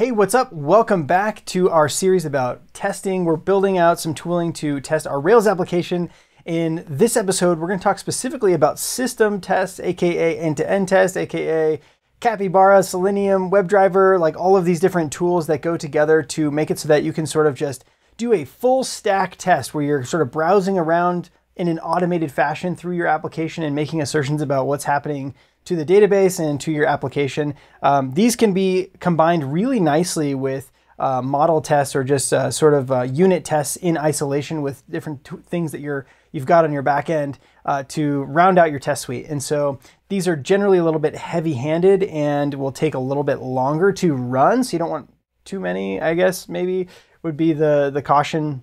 Hey, what's up? Welcome back to our series about testing. We're building out some tooling to test our Rails application. In this episode, we're going to talk specifically about system tests, aka end-to-end test, aka Capybara, Selenium, WebDriver, like all of these different tools that go together to make it so that you can sort of just do a full stack test where you're sort of browsing around in an automated fashion through your application and making assertions about what's happening to the database and to your application. Um, these can be combined really nicely with uh, model tests or just uh, sort of uh, unit tests in isolation with different things that you're you've got on your back end uh, to round out your test suite. And so these are generally a little bit heavy-handed and will take a little bit longer to run. So you don't want too many, I guess maybe would be the the caution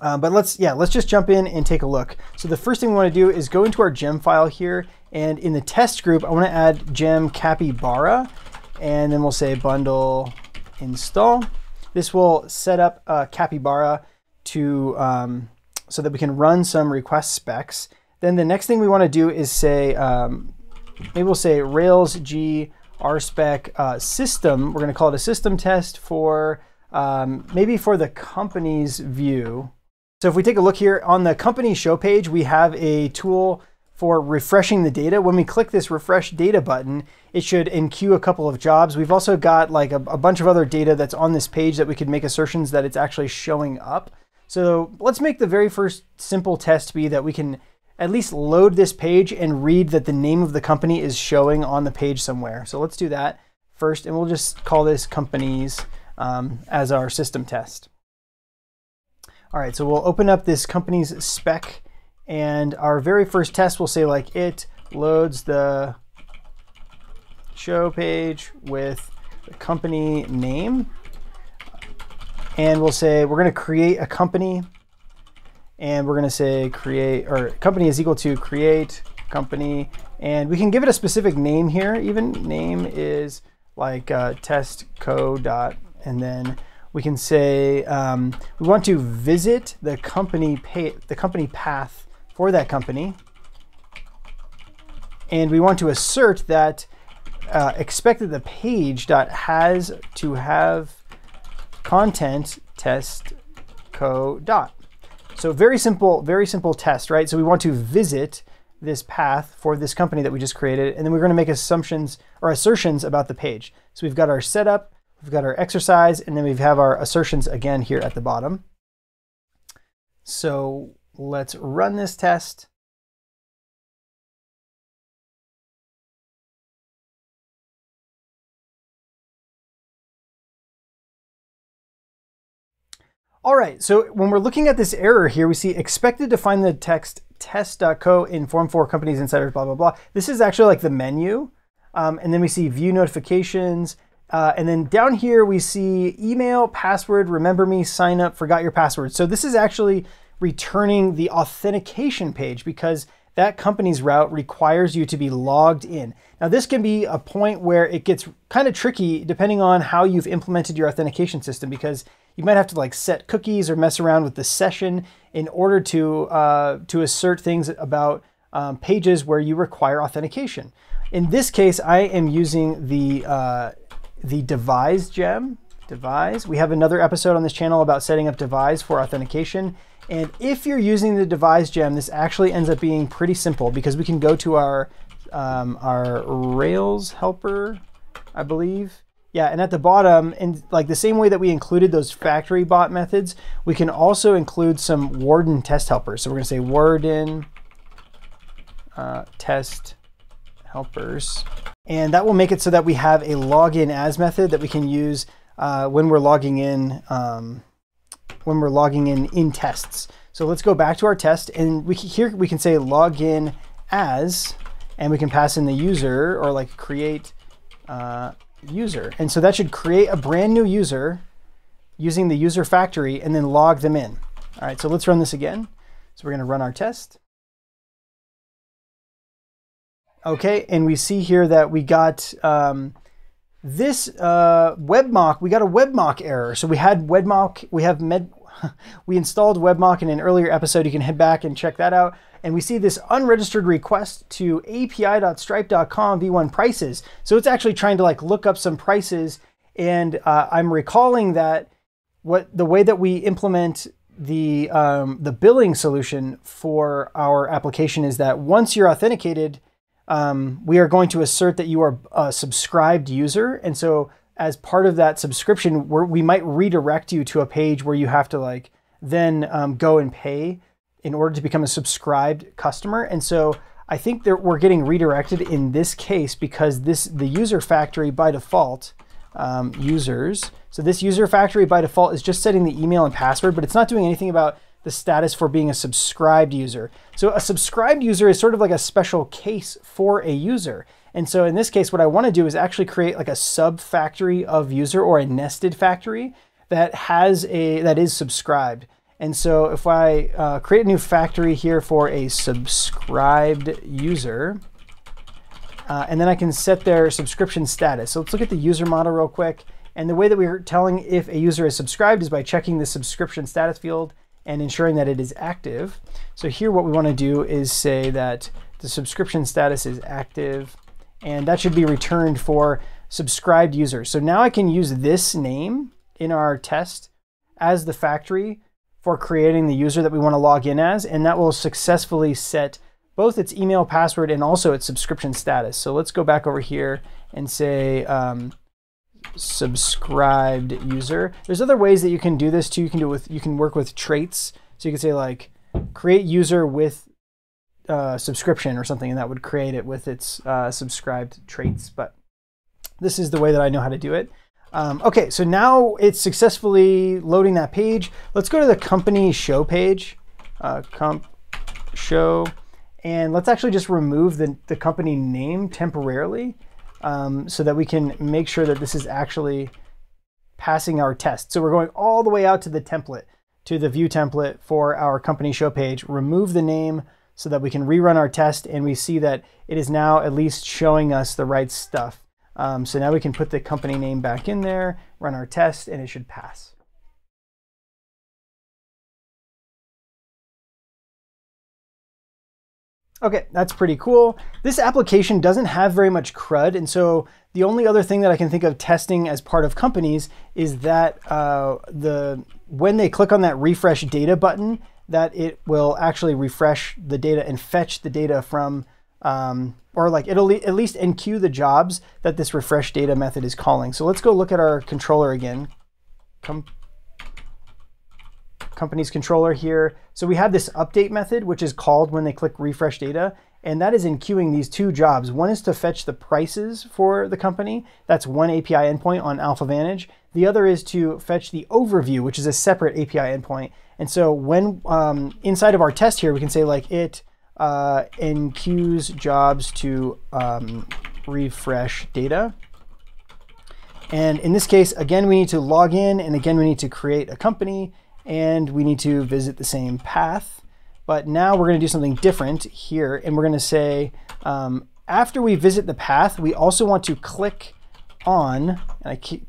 uh, but let's, yeah, let's just jump in and take a look. So the first thing we want to do is go into our gem file here. And in the test group, I want to add gem capybara. And then we'll say bundle install. This will set up uh, capybara to, um, so that we can run some request specs. Then the next thing we want to do is say, um, maybe we'll say Rails G RSpec uh, system. We're going to call it a system test for um, maybe for the company's view. So if we take a look here on the company show page, we have a tool for refreshing the data. When we click this refresh data button, it should enqueue a couple of jobs. We've also got like a, a, bunch of other data that's on this page that we could make assertions that it's actually showing up. So let's make the very first simple test be that we can at least load this page and read that the name of the company is showing on the page somewhere. So let's do that first, and we'll just call this companies um, as our system test. All right, so we'll open up this company's spec and our very first test will say like it loads the show page with the company name. And we'll say we're gonna create a company and we're gonna say create, or company is equal to create company. And we can give it a specific name here. Even name is like uh, test co dot, and then we can say um, we want to visit the company pay, the company path for that company, and we want to assert that uh, expect that the page dot has to have content test co dot. So very simple, very simple test, right? So we want to visit this path for this company that we just created, and then we're going to make assumptions or assertions about the page. So we've got our setup, We've got our exercise, and then we have our assertions again here at the bottom. So let's run this test. All right, so when we're looking at this error here, we see expected to find the text test.co in form for companies insiders, blah, blah, blah. This is actually like the menu. Um, and then we see view notifications, uh, and then down here we see email, password, remember me, sign up, forgot your password. So this is actually returning the authentication page because that company's route requires you to be logged in. Now this can be a point where it gets kind of tricky depending on how you've implemented your authentication system because you might have to like set cookies or mess around with the session in order to, uh, to assert things about um, pages where you require authentication. In this case, I am using the uh, the Devise gem. Devise. We have another episode on this channel about setting up Devise for authentication. And if you're using the Devise gem, this actually ends up being pretty simple because we can go to our, um, our Rails helper, I believe. Yeah, and at the bottom, in like the same way that we included those factory bot methods, we can also include some Warden test helpers. So we're gonna say Warden uh, test helpers. And that will make it so that we have a login as method that we can use uh, when we're logging in um, when we're logging in in tests. So let's go back to our test and we here we can say login as and we can pass in the user or like create uh, user. And so that should create a brand new user using the user factory and then log them in. All right, so let's run this again. So we're gonna run our test. Okay, and we see here that we got um, this uh, webmock. We got a webmock error. So we had webmock. We have med. we installed webmock in an earlier episode. You can head back and check that out. And we see this unregistered request to api.stripe.com v1 prices. So it's actually trying to like look up some prices And uh, I'm recalling that what the way that we implement the um, the billing solution for our application is that once you're authenticated, um, we are going to assert that you are a subscribed user, and so as part of that subscription, we might redirect you to a page where you have to like then um, go and pay in order to become a subscribed customer. And so I think that we're getting redirected in this case because this the user factory by default um, users. So this user factory by default is just setting the email and password, but it's not doing anything about the status for being a subscribed user. So a subscribed user is sort of like a special case for a user. And so in this case, what I want to do is actually create like a sub factory of user or a nested factory that has a that is subscribed. And so if I uh, create a new factory here for a subscribed user, uh, and then I can set their subscription status. So let's look at the user model real quick. And the way that we're telling if a user is subscribed is by checking the subscription status field and ensuring that it is active. So here what we want to do is say that the subscription status is active and that should be returned for subscribed users. So now I can use this name in our test as the factory for creating the user that we want to log in as, and that will successfully set both its email password and also its subscription status. So let's go back over here and say um, subscribed user. There's other ways that you can do this too. You can do it with you can work with traits. So you can say like create user with uh, subscription or something, and that would create it with its uh, subscribed traits. But this is the way that I know how to do it. Um, okay, so now it's successfully loading that page. Let's go to the company show page, uh, comp show, and let's actually just remove the, the company name temporarily um, so that we can make sure that this is actually passing our test. So we're going all the way out to the template, to the view template for our company show page, remove the name so that we can rerun our test and we see that it is now at least showing us the right stuff. Um, so now we can put the company name back in there, run our test, and it should pass. Okay, that's pretty cool. This application doesn't have very much CRUD, and so the only other thing that I can think of testing as part of companies is that uh, the when they click on that refresh data button, that it will actually refresh the data and fetch the data from um, or like it'll at least enqueue the jobs that this refresh data method is calling. So let's go look at our controller again. Com company's controller here. So we have this update method, which is called when they click refresh data. And that is enqueuing these two jobs. One is to fetch the prices for the company. That's one API endpoint on AlphaVantage. The other is to fetch the overview, which is a separate API endpoint. And so when um, inside of our test here, we can say like it uh, enqueues jobs to um, refresh data. And in this case, again, we need to log in and again, we need to create a company and we need to visit the same path. But now we're gonna do something different here and we're gonna say, um, after we visit the path, we also want to click on,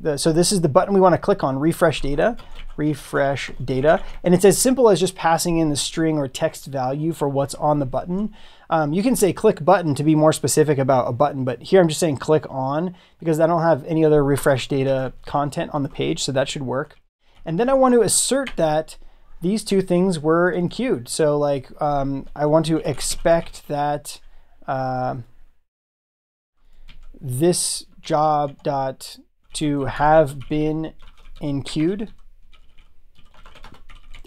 the, so this is the button we wanna click on, refresh data refresh data. And it's as simple as just passing in the string or text value for what's on the button. Um, you can say click button to be more specific about a button, but here I'm just saying click on because I don't have any other refresh data content on the page, so that should work. And then I want to assert that these two things were enqueued. So like um, I want to expect that uh, this job dot to have been enqueued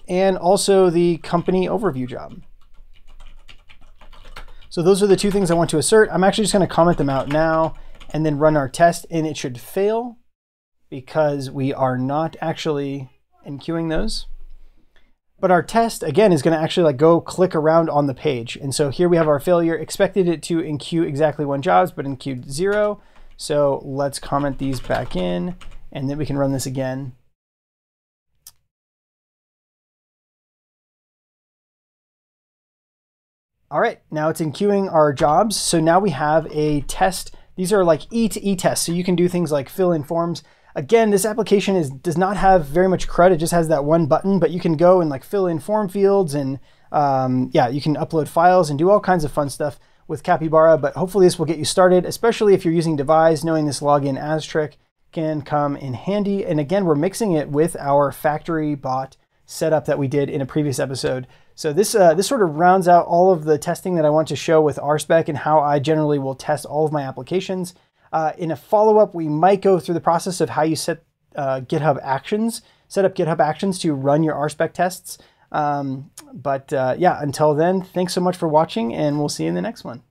and also the company overview job. So those are the two things I want to assert. I'm actually just going to comment them out now and then run our test and it should fail because we are not actually enqueuing those. But our test, again, is going to actually like go click around on the page. And so here we have our failure. Expected it to enqueue exactly one jobs, but enqueued zero. So let's comment these back in, and then we can run this again. All right, now it's enqueuing our jobs. So now we have a test. These are like E to E tests. So you can do things like fill in forms. Again, this application is does not have very much CRUD. It just has that one button, but you can go and like fill in form fields and um, yeah, you can upload files and do all kinds of fun stuff with Capybara. But hopefully this will get you started, especially if you're using Devise, knowing this login as trick can come in handy. And again, we're mixing it with our factory bot setup that we did in a previous episode. So this, uh, this sort of rounds out all of the testing that I want to show with RSpec and how I generally will test all of my applications. Uh, in a follow-up, we might go through the process of how you set uh, GitHub Actions, set up GitHub Actions to run your RSpec tests. Um, but uh, yeah, until then, thanks so much for watching and we'll see you in the next one.